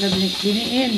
gabing kiniin.